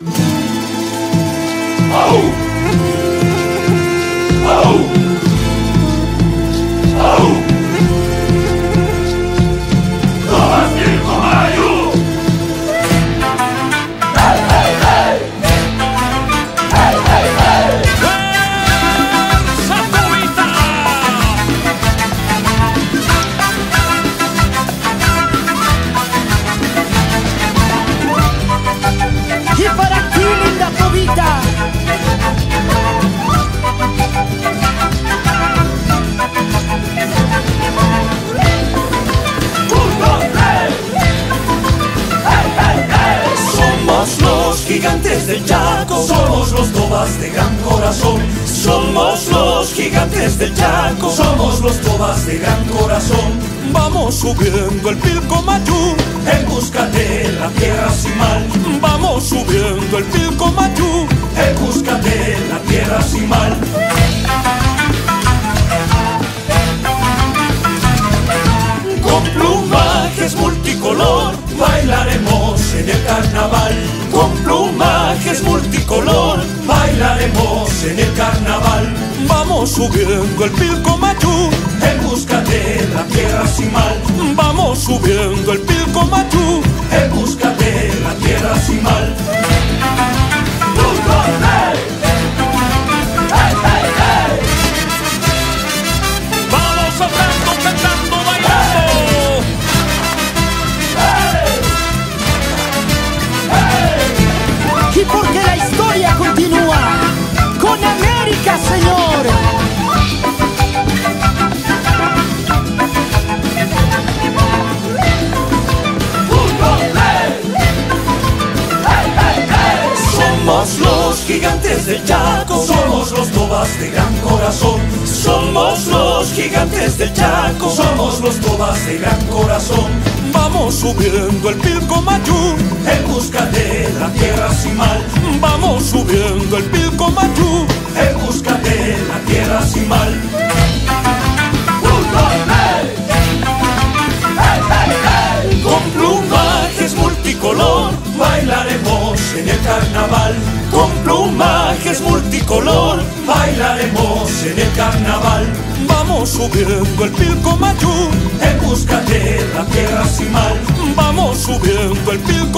Yeah. Gigantes del Chaco, somos los tobas de gran corazón. Somos los gigantes del Chaco, somos los tobas de gran corazón. Vamos subiendo el Pilcomayú, En busca de la tierra sin mal, vamos subiendo el. Vamos subiendo el Pilcomayú, En busca de la tierra sin mal, vamos subiendo el gigantes del Chaco, somos los tobas de gran corazón. Somos los gigantes del Chaco, somos los tobas de gran corazón. Vamos subiendo el Pilcomayú, En busca de la tierra sin mal, vamos subiendo el Pilcomayú. en busca de la tierra sin mal. Con plumajes multicolor bailaremos en el carnaval. Plumajes multicolor bailaremos en el carnaval. Vamos subiendo el Pilcomayú, En busca de la tierra sin mal, vamos subiendo el Pilcomayú.